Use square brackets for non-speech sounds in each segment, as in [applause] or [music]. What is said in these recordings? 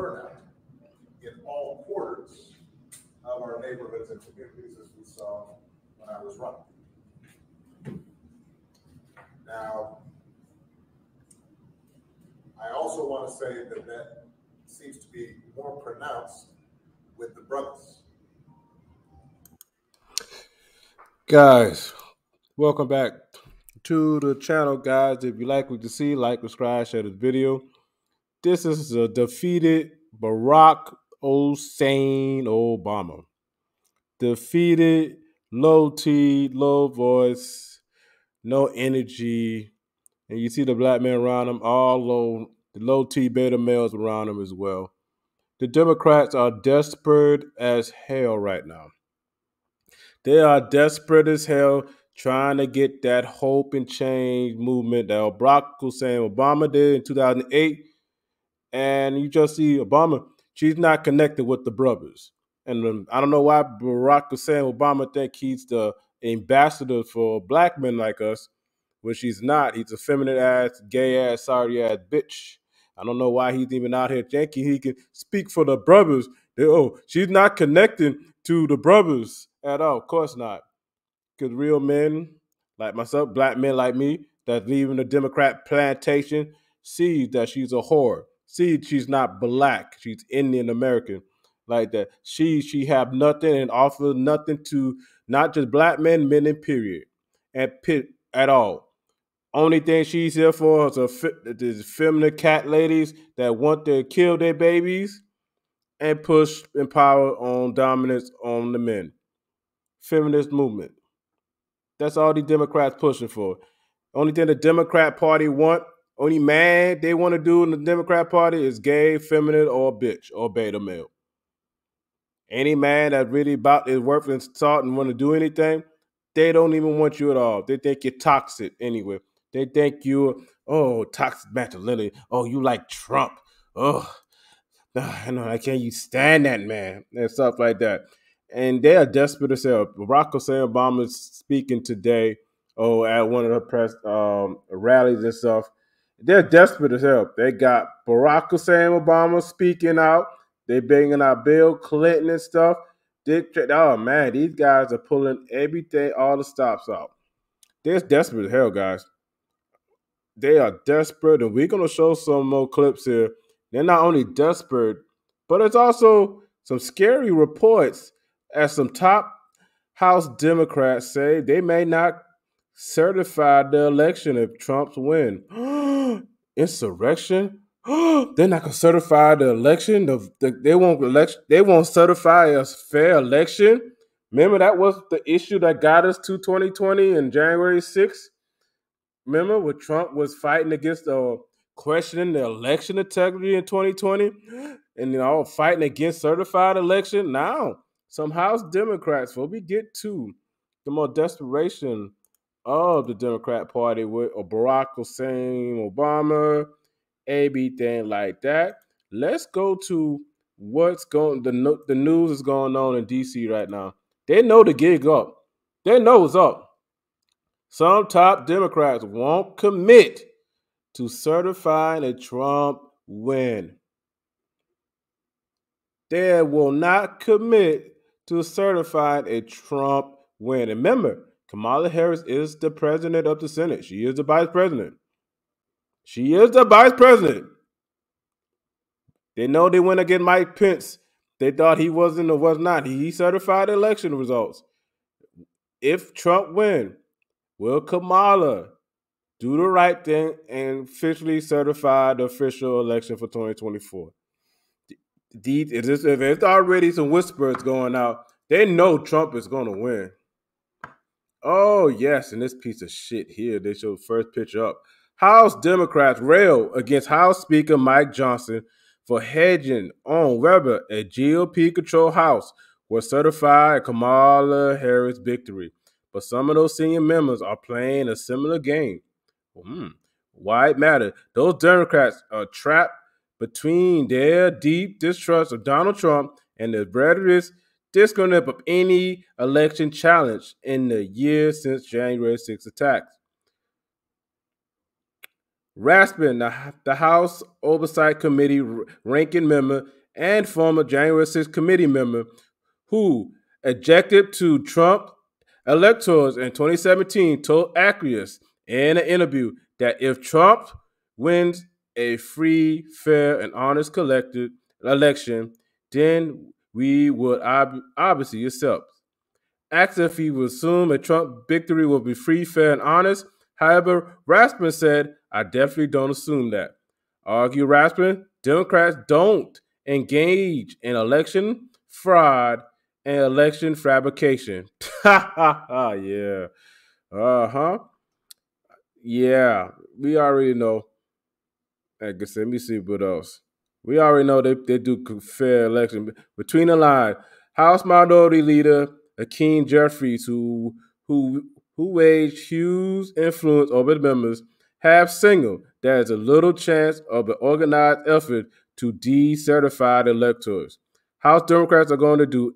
turnout in all quarters of our neighborhoods and communities as we saw when I was running. Now, I also want to say that that seems to be more pronounced with the brothers. Guys, welcome back to the channel, guys. If you like what you see, like, subscribe, share this video. This is a defeated Barack Hussein Obama. Defeated, low T, low voice, no energy. And you see the black men around him, all low, the low T beta males around him as well. The Democrats are desperate as hell right now. They are desperate as hell trying to get that hope and change movement that Barack Hussein Obama did in 2008. And you just see Obama, she's not connected with the brothers. And um, I don't know why Barack Hussein Obama think he's the ambassador for black men like us, when she's not. He's a feminine ass, gay ass, sorry ass bitch. I don't know why he's even out here thinking he can speak for the brothers. They, oh, she's not connecting to the brothers at all. Of course not. Because real men like myself, black men like me, that's leaving the Democrat plantation, see that she's a whore. See she's not black. She's Indian American. Like that. She she have nothing and offer nothing to not just black men, men in period. at pit at all. Only thing she's here for is a is feminine cat ladies that want to kill their babies and push and power on dominance on the men. Feminist movement. That's all the Democrats pushing for. Only thing the Democrat Party want, only man they want to do in the Democrat Party is gay, feminine, or bitch, or beta male. Any man that really about is worth and salt and want to do anything, they don't even want you at all. They think you're toxic anyway. They think you're oh toxic masculinity. Oh, you like Trump. Oh, I know I can't you stand that man and stuff like that and they are desperate as hell. Barack Hussein Obama is speaking today, oh, at one of the press um, rallies and stuff. They're desperate as hell. They got Barack Hussein Obama speaking out. They banging out Bill Clinton and stuff. Oh man, these guys are pulling everything, all the stops out. They're desperate as hell, guys. They are desperate, and we're gonna show some more clips here. They're not only desperate, but it's also some scary reports as some top House Democrats say, they may not certify the election if Trump's win. [gasps] Insurrection? [gasps] They're not gonna certify the election. The, the, they won't election. They won't certify a fair election. Remember that was the issue that got us to 2020 and January 6th. Remember when Trump was fighting against the uh, questioning the election integrity in 2020, [gasps] and you know fighting against certified election. Now some House Democrats, will we get to the more desperation of the Democrat Party with Barack Hussein Obama, everything like that, let's go to what's going the the news is going on in DC right now. They know the gig up. They know it's up. Some top Democrats won't commit to certifying a Trump win. They will not commit to certifying a Trump win. And remember, Kamala Harris is the president of the Senate. She is the vice president. She is the vice president. They know they went against Mike Pence. They thought he wasn't or was not. He certified election results. If Trump win, will Kamala do the right thing and officially certify the official election for 2024? these there's already some whispers going out, they know Trump is going to win. Oh yes, and this piece of shit here, they show the first picture up. House Democrats rail against House Speaker Mike Johnson for hedging on whether a GOP controlled House will certify Kamala Harris victory. But some of those senior members are playing a similar game. Hmm. Why it matter? Those Democrats are trapped between their deep distrust of Donald Trump and the rhetoric disconnect of any election challenge in the years since January 6 attacks. Raskin, the, House Oversight Committee ranking member and former January 6th committee member, who objected to Trump electors in 2017, told Axios in an interview that if Trump wins a free, fair, and honest collected election, then we would ob- obviously accept. Asked if he would assume a Trump victory will be free, fair, and honest. However, Raskin said, I definitely don't assume that. Argue Raskin, Democrats don't engage in election fraud and election fabrication. [laughs] Yeah. Uh huh. Yeah, we already know. I guess let me see what else. We already know they, they do fair election. Between the line, House Minority Leader Hakeem Jeffries, who who who waged huge influence over the members, have signaled there is a little chance of an organized effort to decertify the electors. House Democrats are going to do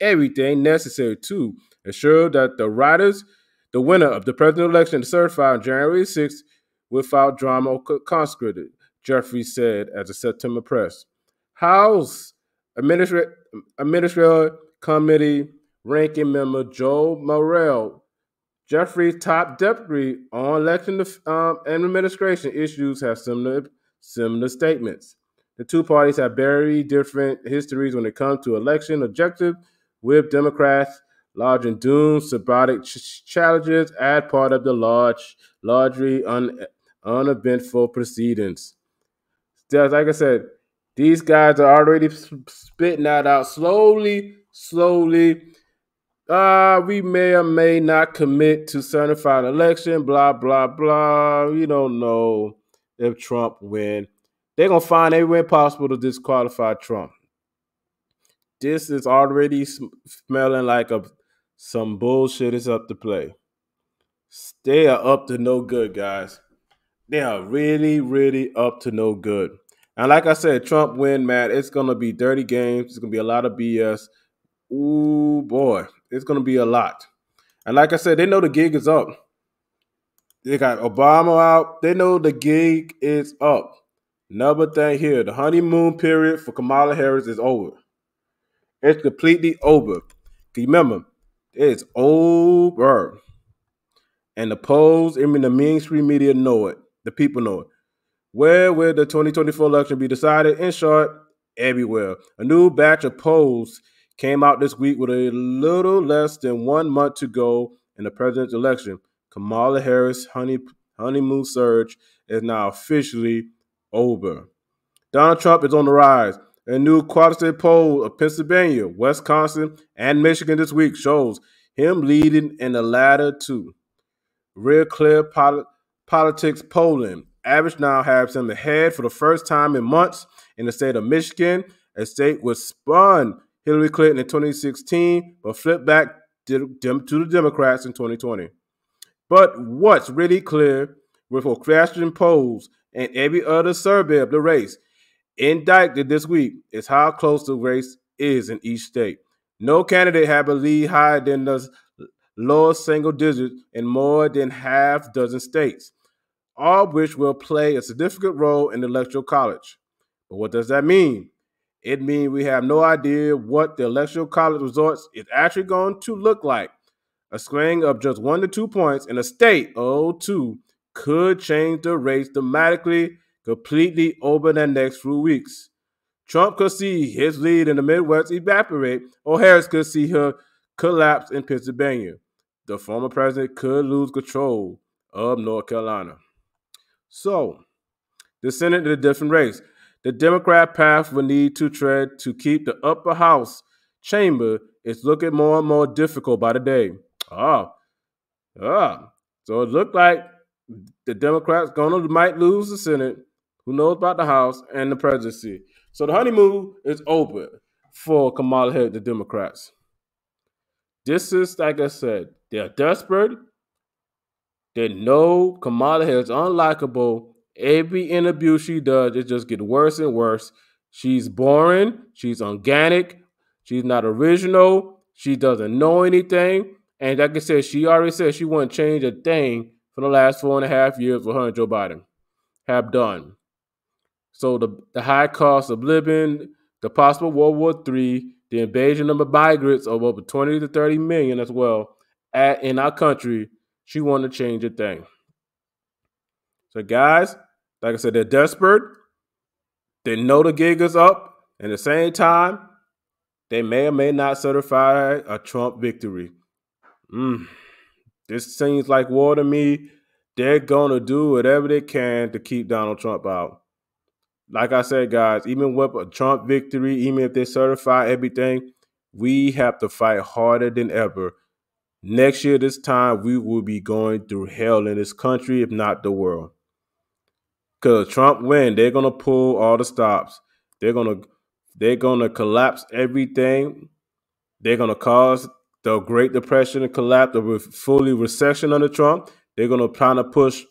everything necessary to ensure that the riders, the winner of the presidential election, is certified on January 6th without drama or conscripted, Jeffrey said at the September press. House Administrative Administrative Committee ranking member Joe Morelle, Jeffrey's top deputy on election um, and administration issues, have similar similar statements. The two parties have very different histories when it comes to election objective, with Democrats lodging and doomed symbiotic ch- challenges as part of the large, largely un- uneventful proceedings. Like I said, these guys are already spitting that out slowly, slowly. Uh, we may or may not commit to certified election, blah, blah, blah. You don't know if Trump win. They're gonna find every way possible to disqualify Trump. This is already smelling like a some bullshit is up to play. Are up to no good, guys. They are really, really up to no good. And like I said, Trump win, man. It's gonna be dirty games. It's gonna be a lot of BS. Ooh boy, it's gonna be a lot. And like I said, they know the gig is up. They got Obama out. They know the gig is up. Another thing here, the honeymoon period for Kamala Harris is over. It's completely over. Remember, it's over. And the polls, I mean the mainstream media know it. The people know it. Where will the 2024 election be decided? In short, everywhere. A new batch of polls came out this week with a little less than one month to go in the president's election. Kamala Harris' honey, honeymoon surge is now officially over. Donald Trump is on the rise. A new quantitative poll of Pennsylvania, Wisconsin, and Michigan this week shows him leading in the latter two. Real clear polit- politics polling average now has him ahead for the first time in months in the state of Michigan, a state which spun Hillary Clinton in 2016, but flipped back to the Democrats in 2020. But what's really clear with question polls and every other survey of the race indicted this week is how close the race is in each state. No candidate have a lead higher than the lowest single digit in more than half dozen states, all which will play a significant role in the electoral college. But what does that mean? It means we have no idea what the electoral college results is actually going to look like. A swing of just one to two points in a state, 02 could change the race dramatically completely over the next few weeks. Trump could see his lead in the Midwest evaporate, or Harris could see her collapse in Pennsylvania. The former president could lose control of North Carolina. So, the Senate is a different race. The Democrat path will need to tread to keep the upper house chamber is looking more and more difficult by the day. Ah, ah. So it looked like the Democrats gonna might lose the Senate who knows about the House and the presidency. So the honeymoon is over for Kamala Harris, the Democrats. This is, like I said, they're desperate. They know Kamala is unlikable. Every interview she does, it just gets worse and worse. She's boring. She's organic. She's not original. She doesn't know anything. And like I said, she already said she wouldn't change a thing for the last four and a half years with her and Joe Biden. have done. So the, the high cost of living, the possible World War III, the invasion of the migrants of over 20 to 30 million as well at, in our country, she wanted to change a thing. So guys, like I said, they're desperate. They know the gig is up. And at the same time, they may or may not certify a Trump victory. Mm, this seems like war to me. They're going to do whatever they can to keep Donald Trump out. Like I said, guys, even with a Trump victory, even if they certify everything, we have to fight harder than ever. Next year, this time, we will be going through hell in this country, if not the world. Because Trump win, they're gonna pull all the stops. They're gonna they're gonna collapse everything. They're gonna cause the Great Depression to collapse, the fully recession under Trump. They're gonna kind of push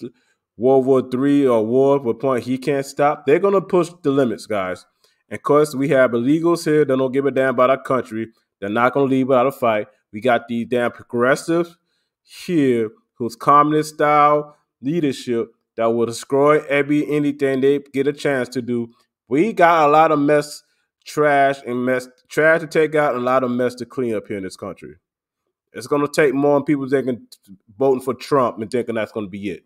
World War Three or war to a point he can't stop. They're gonna push the limits, guys. And of course, we have illegals here that don't give a damn about our country. They're not gonna leave without a fight. We got these damn progressives here whose communist style leadership that will destroy every anything they get a chance to do. We got a lot of mess, trash, and mess, trash to take out, and a lot of mess to clean up here in this country. It's going to take more people thinking voting for Trump and thinking that's going to be it.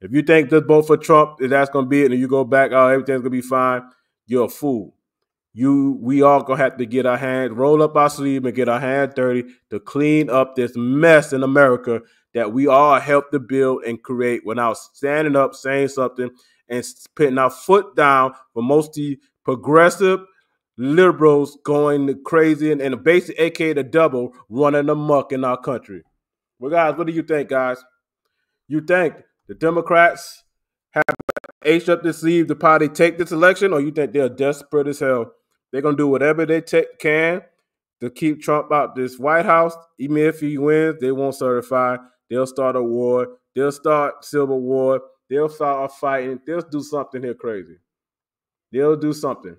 If you think just vote for Trump, that's going to be it, and you go back, oh, everything's going to be fine, you're a fool. You, we all gonna have to get our hands, roll up our sleeve, and get our hands dirty to clean up this mess in America that we all helped to build and create without standing up, saying something, and putting our foot down for most of the progressive liberals going crazy and, and basic aka the double running amok in our country. Well, guys, what do you think, guys? You think the Democrats have H up the sleeve to probably take this election, or you think they're desperate as hell? They're gonna do whatever they can to keep Trump out this White House. Even if he wins, they won't certify. They'll start a war. They'll start civil war. They'll start fighting. They'll do something here crazy. They'll do something.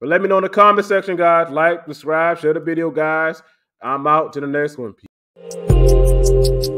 But let me know in the comment section, guys. Like, subscribe, share the video, guys. I'm out to the next one. Peace.